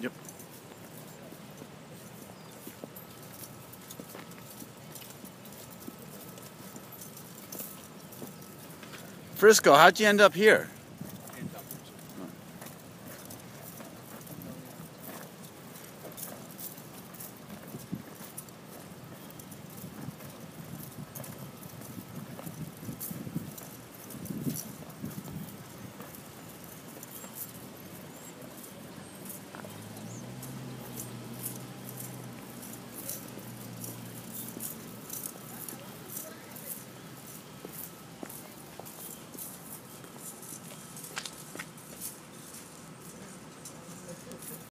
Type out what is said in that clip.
Yep. Frisco, how'd you end up here?